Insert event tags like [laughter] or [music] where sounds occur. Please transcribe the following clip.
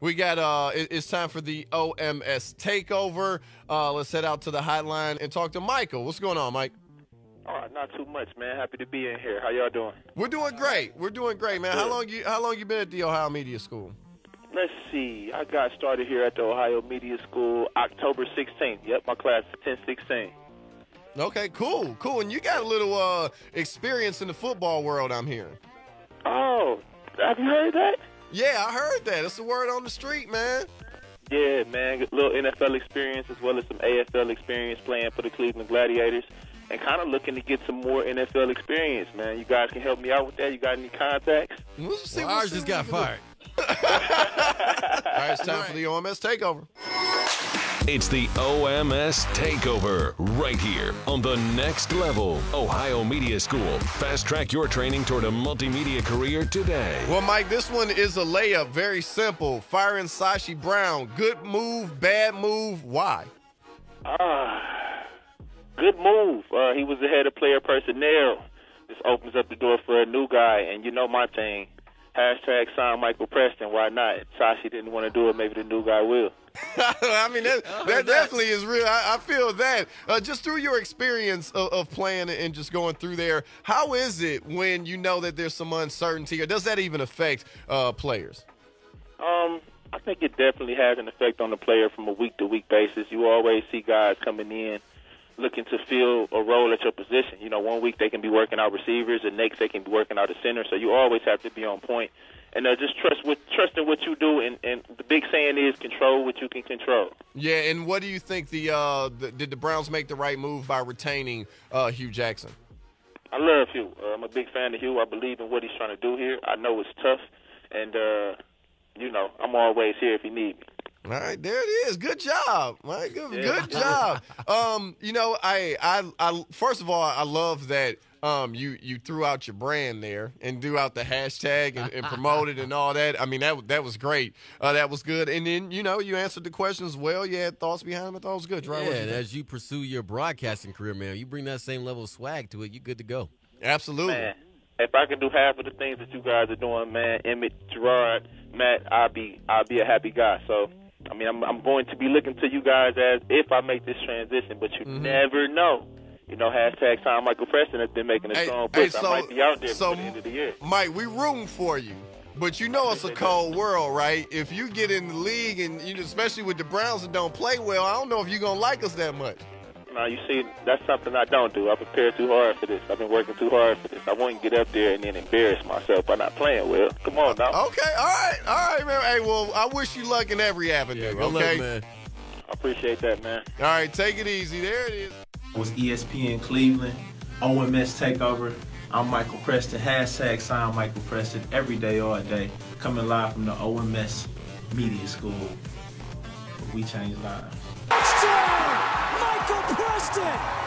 We got uh it- it's time for the OMS takeover. Uh let's head out to the hotline and talk to Michael. What's going on, Mike? Oh, not too much, man. Happy to be in here. How y'all doing? We're doing great. We're doing great, man. How long you how long you been at the Ohio Media School? Let's see. I got started here at the Ohio Media School October 16th. Yep, my class is 1016. Okay, cool, cool. And you got a little uh experience in the football world, I'm hearing. Oh, have you heard that? Yeah, I heard that. It's the word on the street, man. Yeah, man. A little NFL experience as well as some AFL experience playing for the Cleveland Gladiators. And kind of looking to get some more NFL experience, man. You guys can help me out with that. You got any contacts? We'll see, Well, we'll ours see just got we can do. fired. [laughs] All right, it's time for the OMS takeover. It's the OMS Takeover right here on the next level. Ohio Media School. Fast track your training toward a multimedia career today. Well, Mike, this one is a layup. Very simple. Firing Sashi Brown. Good move, bad move. Why? Ah, good move. Uh, he was the head of player personnel. This opens up the door for a new guy. And you know my thing. Hashtag sign Michael Preston. Why not? Sashi didn't want to do it. Maybe the new guy will. [laughs] I mean, that, [laughs] that definitely is real. I, I feel that. Uh, just through your experience of, of playing and just going through there, how is it when you know that there's some uncertainty, or does that even affect uh, players? Um, I think it definitely has an effect on the player from a week to week basis. You always see guys coming in looking to fill a role at your position. You know, one week they can be working out receivers, the next they can be working out a center. So you always have to be on point and uh, just trust with trust in what you do. And, and the big saying is control what you can control. Yeah, and what do you think the, uh, the did the Browns make the right move by retaining uh, Hue Jackson? I love Hue. Uh, I'm a big fan of Hue. I believe in what he's trying to do here. I know it's tough, and uh, you know I'm always here if you need me. All right, there it is. Good job, Mike. Good, Yeah. good job. [laughs] Um, you know, I, I, I, first of all, I love that um you you threw out your brand there and threw out the hashtag and, and promoted and [laughs] all that. I mean, that that was great. Uh, that was good. And then you know you answered the questions well. You had thoughts behind them. I thought it was good. Right? Yeah, and as you pursue your broadcasting career, man, you bring that same level of swag to it, You're good to go. Absolutely. Man, if I can do half of the things that you guys are doing, man, Emmett, Gerard, Matt, I'll be I'll be a happy guy. So I mean, I'm I'm going to be looking to you guys as if I make this transition, but you Mm-hmm. never know. You know, hashtag Tom Michael Preston has been making a Hey, strong hey, push. so- I might be out there so- the end of the year. Mike, we rooting for you. But you know it's a cold world, right? If you get in the league and you especially with the Browns that don't play well, I don't know if you're gonna like us that much. Now you see, that's something I don't do. I prepare too hard for this. I've been working too hard for this. I won't get up there and then embarrass myself by not playing well. Come on now. Okay, all right, all right, man. Hey, well, I wish you luck in every avenue. Yeah, good luck, okay, man. I appreciate that, man. all right, take it easy. There it is. Was ESPN Cleveland, OMS Takeover. I'm Michael Preston, hashtag sign Michael Preston, every day, all day. Coming live from the OMS Media School. We change lives. Touchdown! Michael Preston!